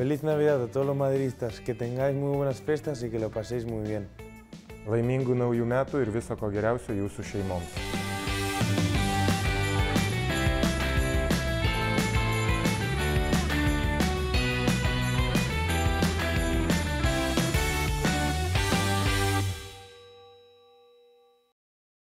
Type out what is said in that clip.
Feliz Navidad a todos los madridistas, que tengáis muy buenas fiestas y que lo paséis muy bien. Laimingų naujų metų ir viso ko geriausio jūsų šeimoms.